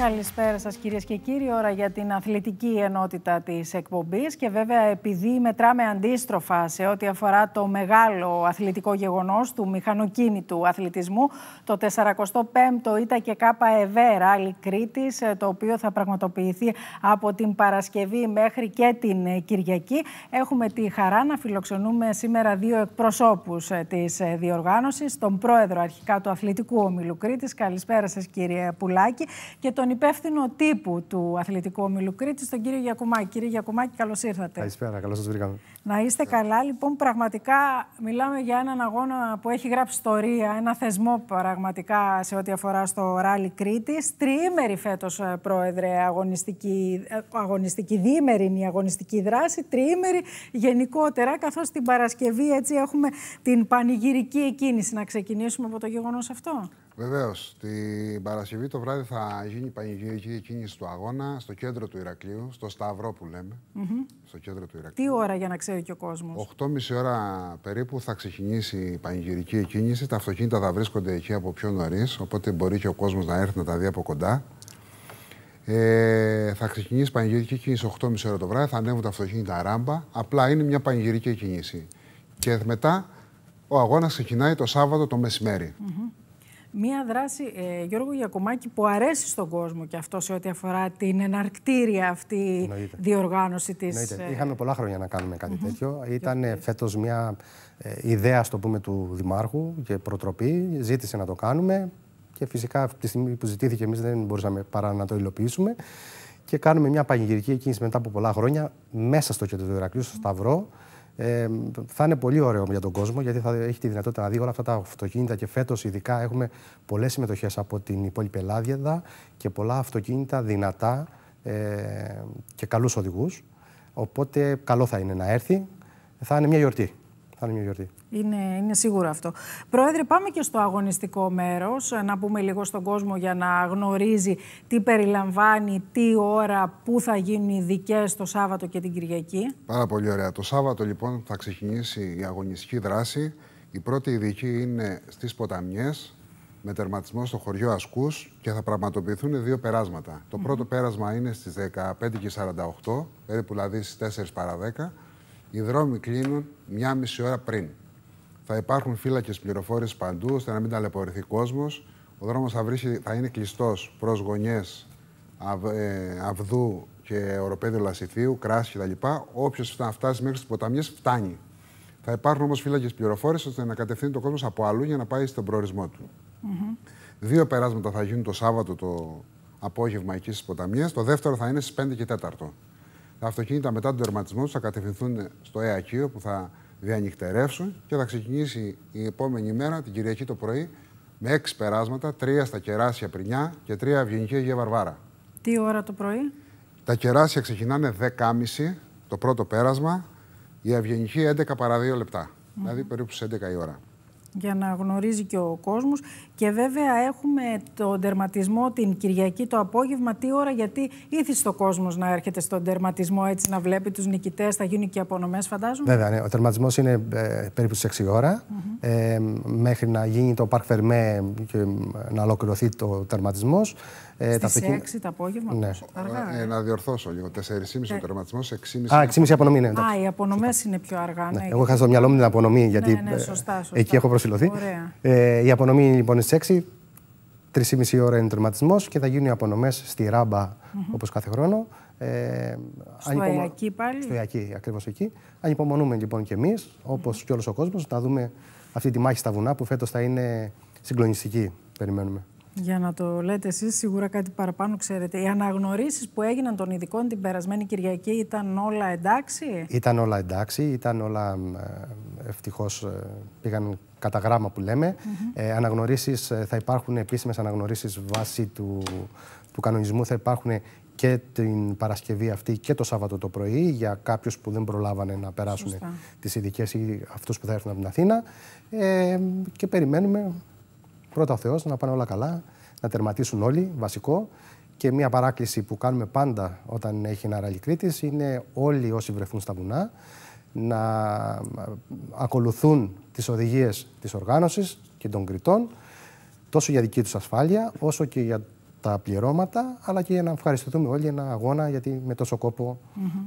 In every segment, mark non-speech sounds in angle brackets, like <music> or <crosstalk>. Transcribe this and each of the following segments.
Καλησπέρα σας κυρίες και κύριοι. Ώρα για την αθλητική ενότητα της εκπομπής και βέβαια επειδή μετράμε αντίστροφα σε ό,τι αφορά το μεγάλο αθλητικό γεγονός του μηχανοκίνητου αθλητισμού, το 45ο ΙΤΑ και ΚΑΠΑ ΕΒΕ Ράλι Κρήτης, το οποίο θα πραγματοποιηθεί από την Παρασκευή μέχρι και την Κυριακή. Έχουμε τη χαρά να φιλοξενούμε σήμερα δύο εκπροσώπους της διοργάνωσης, τον πρόεδρο αρχικά του Αθλητικού Ομιλού Κρήτης. Καλησπέρα σας κύριε Πουλάκη και τον υπεύθυνο τύπου του Αθλητικού Ομιλού Κρήτη, τον κύριο Γιακουμάκη. Κύριε Γιακουμάκη, καλώς ήρθατε. Καλησπέρα, καλώς σας βρήκαμε. Να είστε καλά. Λοιπόν, πραγματικά μιλάμε για έναν αγώνα που έχει γράψει ιστορία, ένα θεσμό πραγματικά σε ό,τι αφορά στο ράλι Κρήτη. Τριήμερη φέτος, ε, πρόεδρε, αγωνιστική, ε, αγωνιστική διήμερη η αγωνιστική δράση, τριήμερη γενικότερα, καθώς την Παρασκευή έτσι έχουμε την πανηγυρική εκκίνηση. Να ξεκινήσουμε από το γεγονός αυτό. Βεβαίως. Την Παρασκευή το βράδυ θα γίνει η πανηγυρική κίνηση του αγώνα στο κέντρο του Ηρακλείου, στο Σταυρό που λέμε. Στο κέντρο του Ηρακλείου. Τι ώρα για να ξέρει και ο κόσμος; 8.30 ώρα περίπου θα ξεκινήσει η πανηγυρική κίνηση. Τα αυτοκίνητα θα βρίσκονται εκεί από πιο νωρίς, οπότε μπορεί και ο κόσμος να έρθει να τα δει από κοντά. Ε, θα ξεκινήσει η πανηγυρική κίνηση 8.30 ώρα το βράδυ, θα ανέβουν τα αυτοκίνητα ράμπα. Απλά είναι μια πανηγυρική κίνηση. Και μετά ο αγώνας ξεκινάει το Σάββατο το μεσημέρι. Μία δράση, ε, Γιώργο Γιακουμάκη, που αρέσει στον κόσμο και αυτό σε ό,τι αφορά την εναρκτήρια αυτή Εννοείται. διοργάνωση της... Ε... Είχαμε πολλά χρόνια να κάνουμε κάτι mm -hmm. τέτοιο. Ήταν ε, φέτος μια ε, ιδέα, στο πούμε, του Δημάρχου και προτροπή. Ζήτησε να το κάνουμε και φυσικά από τη στιγμή που ζητήθηκε εμείς δεν μπορούσαμε παρά να το υλοποιήσουμε. Και κάνουμε μια πανηγυρική κίνηση μετά από πολλά χρόνια μέσα στο κέντρο του Ηρακλείου, στο Σταυρό. Ε, θα είναι πολύ ωραίο για τον κόσμο γιατί θα έχει τη δυνατότητα να δει όλα αυτά τα αυτοκίνητα και φέτος ειδικά έχουμε πολλές συμμετοχές από την υπόλοιπη Ελλάδα και πολλά αυτοκίνητα δυνατά ε, και καλούς οδηγούς. Οπότε καλό θα είναι να έρθει. Θα είναι μια γιορτή. Θα είναι μια γιορτή. Είναι, είναι σίγουρο αυτό. Πρόεδρε, πάμε και στο αγωνιστικό μέρος, να πούμε λίγο στον κόσμο για να γνωρίζει τι περιλαμβάνει, τι ώρα, πού θα γίνουν οι δικές το Σάββατο και την Κυριακή. Πάρα πολύ ωραία. Το Σάββατο λοιπόν θα ξεκινήσει η αγωνιστική δράση. Η πρώτη ειδική είναι στις ποταμιές, με τερματισμό στο χωριό Ασκούς και θα πραγματοποιηθούν δύο περάσματα. Το πρώτο πέρασμα είναι στις 15.48, περίπου δηλαδή στις 4 παρα 10. Οι δρόμοι κλείνουν μία μισή ώρα πριν. Θα υπάρχουν φύλακες πληροφόρησης παντού, ώστε να μην ταλαιπωρηθεί κόσμος. Ο δρόμος θα, θα είναι κλειστός προς γωνιές Αυ, ε, Αυδού και Οροπέδιο Λασιθίου, Κράσης κτλ. Όποιος θα φτάσει μέχρι τις ποταμιές φτάνει. Θα υπάρχουν όμως φύλακες πληροφόρησης ώστε να κατευθύνει το κόσμος από αλλού για να πάει στον προορισμό του. Mm Δύο περάσματα θα γίνουν το Σάββατο το απόγευμα εκεί στις ποταμιές. Το δεύτερο θα είναι στις 5 και 4. Τα αυτοκίνητα μετά τον τερματισμό τους θα κατευθυνθούν στο ΕΑΚΙΟ που θα διανυκτερεύσουν και θα ξεκινήσει η επόμενη μέρα, την Κυριακή το πρωί, με έξι περάσματα, τρία στα κεράσια Πρινιά και τρία Ευγενική Αγία Βαρβάρα. Τι ώρα το πρωί; Τα κεράσια ξεκινάνε 10.30 το πρώτο πέρασμα, η Ευγενική 11 παρα 2 λεπτά, δηλαδή περίπου στις 11 η ώρα για να γνωρίζει και ο κόσμος. Και βέβαια έχουμε τον τερματισμό την Κυριακή το απόγευμα. Τι ώρα, γιατί ήθισε ο κόσμος να έρχεται στον τερματισμό έτσι να βλέπει τους νικητές, θα γίνουν και απονομές φαντάζομαι; Βέβαια, ναι. ο τερματισμός είναι ε, περίπου στις 6 ώρα. ε, μέχρι να γίνει το Παρκ Φερμέ και να ολοκληρωθεί το τερματισμός. Ε, Στις 6 το απόγευμα, ναι. αργά. Ε, να διορθώσω λίγο. 4,5 ο ε. τερματισμός, 6,5. Α, 6,5 απονομή, ναι. Α, οι απονομές είναι πιο αργά. Ναι. Ναι. Εγώ είχα στο μυαλό μου την απονομή, γιατί ναι, ναι, σωστά, σωστά. εκεί έχω προσφυλωθεί. Ε, η απονομή λοιπόν είναι στις 6. 3,5 ώρα είναι τερματισμός και θα γίνουν οι απονομές στη ράμπα mm -hmm. όπως κάθε χρόνο. Ε, στο ανυπομο... ΕΑΚΙ πάλι; Στο ΕΑΚΙ, ακριβώς εκεί. Ανυπομονούμε λοιπόν και εμείς, όπως mm -hmm. και όλος ο κόσμος, να δούμε αυτή τη μάχη στα βουνά που φέτος θα είναι συγκλονιστική. Περιμένουμε. Για να το λέτε εσείς, σίγουρα κάτι παραπάνω ξέρετε. Οι αναγνωρίσεις που έγιναν των ειδικών την περασμένη Κυριακή ήταν όλα εντάξει; Ήταν όλα εντάξει, ήταν όλα ε, ευτυχώς ε, πήγαν κατά γράμμα που λέμε. Mm ε, αναγνωρίσεις, θα υπάρχουν επίσημες αναγνωρίσεις βάσει του, του κανονισμού, θα υπάρχουν και την Παρασκευή αυτή και το Σάββατο το πρωί για κάποιους που δεν προλάβανε να περάσουν Σωστά. τις ειδικές ή αυτούς που θα έρθουν από την Αθήνα. Ε, και περιμένουμε πρώτα ο Θεός να πάνε όλα καλά, να τερματίσουν όλοι, βασικό. Και μια παράκληση που κάνουμε πάντα όταν έχει ένα ράλι Κρήτης είναι όλοι όσοι βρεθούν στα βουνά να ακολουθούν τις οδηγίες της οργάνωσης και των κριτών τόσο για δική τους ασφάλεια όσο και για τα πληρώματα, αλλά και για να ευχαριστηθούμε όλοι ένα αγώνα, γιατί με τόσο κόπο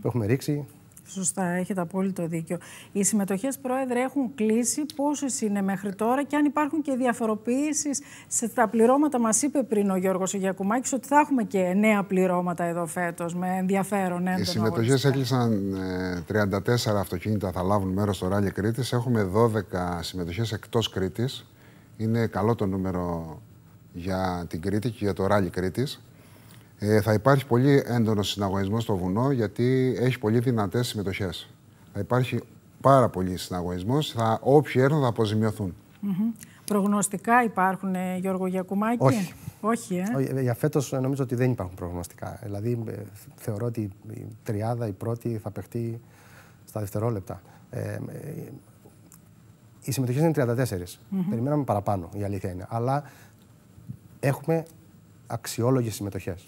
που έχουμε ρίξει, Σωστά, έχετε απόλυτο δίκιο. Οι συμμετοχές, Πρόεδρε, έχουν κλείσει. Πόσες είναι μέχρι τώρα και αν υπάρχουν και διαφοροποιήσει στα πληρώματα, μας είπε πριν ο Γιώργος Γιακουμάκης ότι θα έχουμε και νέα πληρώματα εδώ φέτος με ενδιαφέρον. Οι συμμετοχές έκλεισαν 34 ε, αυτοκίνητα θα λάβουν μέρος στο Ράλι Κρήτης. Έχουμε 12 συμμετοχές εκτός Κρήτης. Είναι καλό το νούμερο για την Κρήτη και για το Ράλι Κρήτης. Ε, θα υπάρχει πολύ έντονος συναγωνισμός στο βουνό γιατί έχει πολύ δυνατές συμμετοχές. Θα υπάρχει πάρα πολύ συναγωνισμός. Όποιοι έρθουν θα αποζημιωθούν. Mm-hmm. Προγνωστικά υπάρχουν, ε, Γιώργο Γιακουμάκη; Όχι. Όχι, ε. Όχι, για φέτος νομίζω ότι δεν υπάρχουν προγνωστικά. Δηλαδή, ε, θεωρώ ότι η τριάδα, η πρώτη, θα παιχτεί στα δευτερόλεπτα. Ε, ε, οι συμμετοχές είναι 34. Mm-hmm. Περιμέναμε παραπάνω, η αλήθεια είναι. Αλλά έχουμε αξιόλογες συμμετοχές.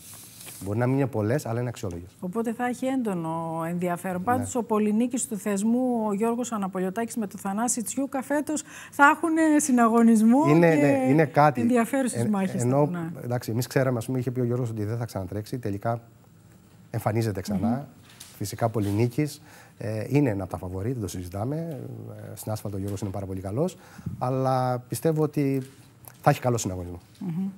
Μπορεί να μην είναι πολλές, αλλά είναι αξιόλογες. Οπότε θα έχει έντονο ενδιαφέρον. Ναι. Πάντως, ο πολυνίκης του θεσμού, ο Γιώργος Αναπολιωτάκης με το Θανάση Τσιούκα, φέτος θα έχουν συναγωνισμό είναι, και ναι, είναι κάτι. ενδιαφέρουσες ε, μάχες. Ενώ, εντάξει, εμείς ξέραμε, ας πούμε, είχε πει ο Γιώργος ότι δεν θα ξανατρέξει. Τελικά εμφανίζεται ξανά. Mm-hmm. Φυσικά πολυνίκης. Ε, είναι ένα από τα φαβορή, δεν το συζητάμε. Ε, στην άσφαλτο ο Γιώργος είναι πάρα πολύ καλός. Αλλά πιστεύω ότι θα έχει καλό συναγωνισμό. Mm-hmm.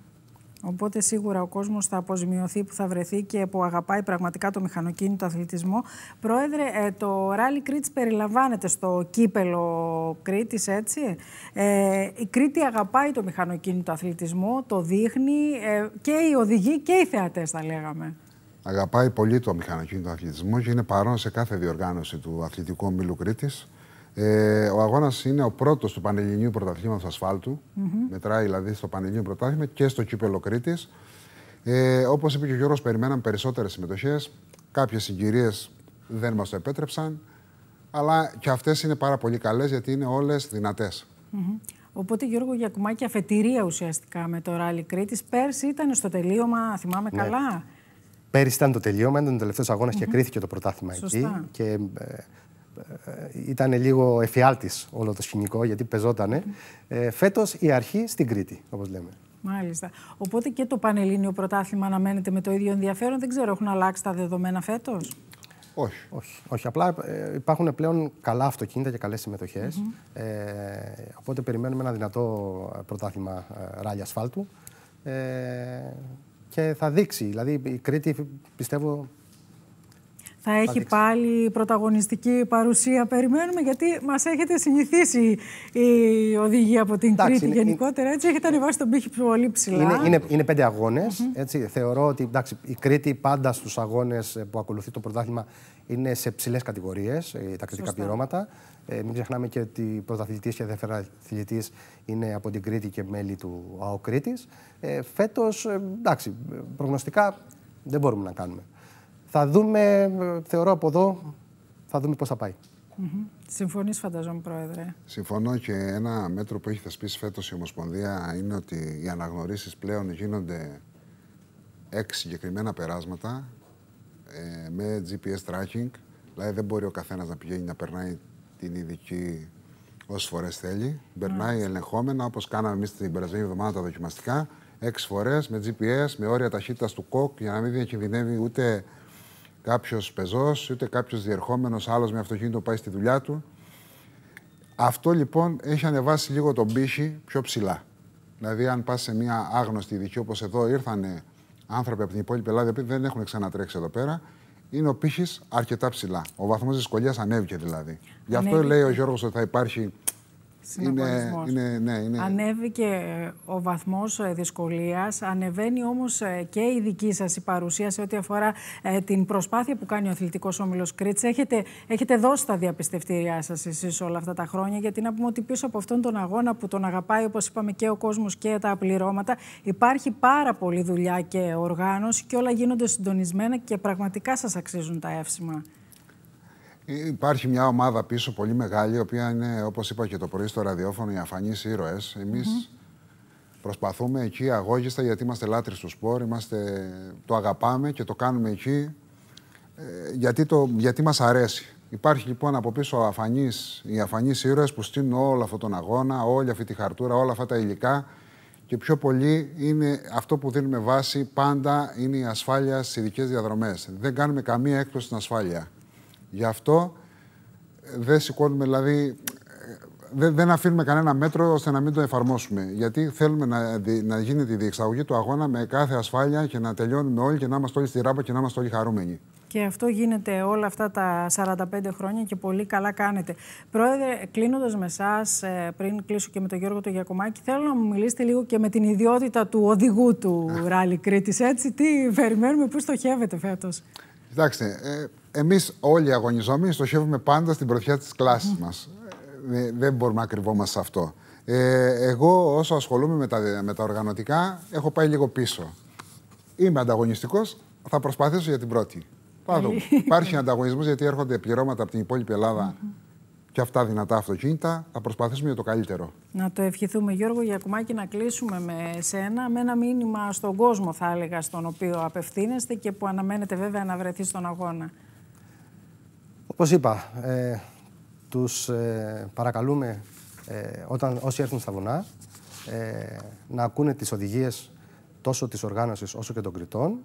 Οπότε σίγουρα ο κόσμος θα αποζημιωθεί που θα βρεθεί και που αγαπάει πραγματικά το μηχανοκίνητο αθλητισμό. Πρόεδρε, ε, το Ράλι Κρήτη περιλαμβάνεται στο κύπελο Κρήτη, έτσι; Ε, η Κρήτη αγαπάει το μηχανοκίνητο αθλητισμό, το δείχνει ε, και οι οδηγοί και οι θεατές, θα λέγαμε. Αγαπάει πολύ το μηχανοκίνητο αθλητισμό και είναι παρόν σε κάθε διοργάνωση του αθλητικού ομίλου Κρήτης. Ε, ο αγώνας είναι ο πρώτος του Πανελληνίου Πρωταθλήματος Ασφάλτου. Mm -hmm. Μετράει δηλαδή στο Πανελληνίου Πρωτάθλημα και στο κύπελο Κρήτης. Ε, Όπως είπε και ο Γιώργος, περιμέναμε περισσότερες συμμετοχές. Κάποιες συγκυρίες δεν μας το επέτρεψαν. Αλλά και αυτές είναι πάρα πολύ καλές γιατί είναι όλες δυνατές. Mm -hmm. Οπότε, Γιώργο Γιακουμάκη, αφετηρία ουσιαστικά με το ράλι Κρήτης. Πέρσι ήταν στο τελείωμα, θυμάμαι ναι. καλά; Πέρσι ήταν το τελείωμα, ήταν ο τελευταίος αγώνας mm -hmm. και κρίθηκε το πρωτάθλημα εκεί. Και, ε, ήταν λίγο εφιάλτης όλο το σκηνικό γιατί πεζότανε. Ε, φέτος η αρχή στην Κρήτη, όπως λέμε. Μάλιστα. Οπότε και το Πανελλήνιο Πρωτάθλημα αναμένεται με το ίδιο ενδιαφέρον. Δεν ξέρω, έχουν αλλάξει τα δεδομένα φέτος; Όχι. Όχι. Όχι. Απλά ε, υπάρχουν πλέον καλά αυτοκίνητα και καλές συμμετοχές. ε, οπότε περιμένουμε ένα δυνατό πρωτάθλημα ε, ράλι ασφάλτου. Ε, και θα δείξει. Δηλαδή η Κρήτη πιστεύω θα έχει πάλι πρωταγωνιστική παρουσία, περιμένουμε, γιατί μας έχετε συνηθίσει η οδηγία από την εντάξει, Κρήτη είναι, γενικότερα, έτσι, έχετε ανεβάσει τον πύχη πολύ ψηλά. Είναι, είναι, είναι πέντε αγώνες, έτσι, θεωρώ ότι εντάξει, η Κρήτη πάντα στους αγώνες που ακολουθεί το πρωτάθλημα είναι σε ψηλές κατηγορίες, ε, τα κριτικά πληρώματα. Ε, μην ξεχνάμε και ότι πρωταθλητής και αθλητής είναι από την Κρήτη και μέλη του ΑΟ Κρήτης. Ε, φέτος, ε, εντάξει, προγνωστικά δεν μπορούμε να κάνουμε. Θα δούμε, θεωρώ από εδώ, θα δούμε πώς θα πάει. Mm -hmm. Συμφωνείς φανταζόμαι, Πρόεδρε. Συμφωνώ και ένα μέτρο που έχει θεσπίσει φέτος η Ομοσπονδία είναι ότι οι αναγνωρίσεις πλέον γίνονται έξι συγκεκριμένα περάσματα ε, με GPS tracking. Δηλαδή δεν μπορεί ο καθένας να πηγαίνει να περνάει την ειδική όσες φορές θέλει. Περνάει ελεγχόμενα όπως κάναμε εμείς την περασμένη εβδομάδα τα δοκιμαστικά. Έξι φορές με GPS, με όρια ταχύτητας του κοκ για να μην διακινδυνεύει ούτε κάποιος πεζός, ούτε κάποιος διερχόμενος άλλος με αυτοκίνητο πάει στη δουλειά του. Αυτό λοιπόν έχει ανεβάσει λίγο τον πύχη πιο ψηλά. Δηλαδή, αν πας σε μια άγνωστη ειδική όπως εδώ, ήρθαν άνθρωποι από την υπόλοιπη Ελλάδα που δεν έχουν ξανατρέξει εδώ πέρα, είναι ο πύχης αρκετά ψηλά. Ο βαθμός δυσκολίας ανέβηκε δηλαδή. Γι' αυτό λέει ο Γιώργος ότι θα υπάρχει είναι, είναι, ναι, είναι... Ανέβηκε ο βαθμός ε, δυσκολίας, ανεβαίνει όμως ε, και η δική σας η παρουσία σε ό,τι αφορά ε, την προσπάθεια που κάνει ο Αθλητικός Όμιλος Κρήτης. Έχετε, έχετε δώσει τα διαπιστευτήριά σας εσείς όλα αυτά τα χρόνια, γιατί να πούμε ότι πίσω από αυτόν τον αγώνα που τον αγαπάει, όπως είπαμε, και ο κόσμος και τα πληρώματα, υπάρχει πάρα πολλή δουλειά και οργάνωση και όλα γίνονται συντονισμένα και πραγματικά σας αξίζουν τα εύσημα. Υπάρχει μια ομάδα πίσω πολύ μεγάλη, η οποία είναι, όπως είπα και το πρωί στο ραδιόφωνο, οι αφανείς ήρωες. Εμείς προσπαθούμε εκεί αγώγιστα, γιατί είμαστε λάτρε του σπορ, είμαστε, το αγαπάμε και το κάνουμε εκεί, ε, γιατί, το, γιατί μας αρέσει. Υπάρχει λοιπόν από πίσω αφανείς, οι αφανείς ήρωες που στείλουν όλο αυτόν τον αγώνα, όλη αυτή τη χαρτούρα, όλα αυτά τα υλικά και πιο πολύ είναι αυτό που δίνουμε βάση πάντα είναι η ασφάλεια στις ειδικές διαδρομές. Δεν κάνουμε καμία έκπτωση στην ασφάλεια. Γι' αυτό ε, δεν σηκώνουμε, δηλαδή, δεν, δεν αφήνουμε κανένα μέτρο ώστε να μην το εφαρμόσουμε. Γιατί θέλουμε να, να γίνεται η διεξαγωγή του αγώνα με κάθε ασφάλεια και να τελειώνουμε όλοι και να είμαστε όλοι στη ράμπα και να είμαστε όλοι χαρούμενοι. Και αυτό γίνεται όλα αυτά τα 45 χρόνια και πολύ καλά κάνετε. Πρόεδρε, κλείνοντας με εσάς, πριν κλείσω και με τον Γιώργο τον Γιακομάκη, θέλω να μου μιλήσετε λίγο και με την ιδιότητα του οδηγού του <laughs> Ράλι Κρήτης. Έτσι, τι περιμένουμε, πού στοχεύετε φέτος; Κοιτάξτε, ε, εμείς όλοι οι αγωνιζόμενοι στοχεύουμε πάντα στην πρωτιά της κλάσης mm. μας. Ε, δεν μπορούμε να κρυβόμαστε σε αυτό. Ε, εγώ, όσο ασχολούμαι με τα, με τα οργανωτικά, έχω πάει λίγο πίσω. Είμαι ανταγωνιστικός, θα προσπαθήσω για την πρώτη. Πάντω, υπάρχει ανταγωνισμός γιατί έρχονται πληρώματα από την υπόλοιπη Ελλάδα και αυτά δυνατά αυτοκίνητα. Θα προσπαθήσουμε για το καλύτερο. Να το ευχηθούμε, Γιώργο Γιακουμάκη, να κλείσουμε με σένα, με ένα μήνυμα στον κόσμο, θα έλεγα, στον οποίο απευθύνεστε και που αναμένετε βέβαια να βρεθεί στον αγώνα. Όπως είπα, ε, τους ε, παρακαλούμε ε, όταν, όσοι έρθουν στα βουνά ε, να ακούνε τις οδηγίες τόσο της οργάνωσης όσο και των κριτών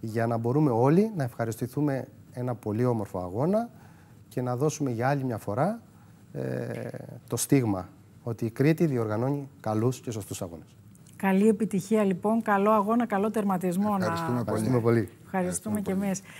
για να μπορούμε όλοι να ευχαριστηθούμε ένα πολύ όμορφο αγώνα και να δώσουμε για άλλη μια φορά ε, το στίγμα ότι η Κρήτη διοργανώνει καλούς και σωστούς αγώνες. Καλή επιτυχία λοιπόν, καλό αγώνα, καλό τερματισμό. Ευχαριστούμε, να... πολύ. Ευχαριστούμε, Ευχαριστούμε και εμείς.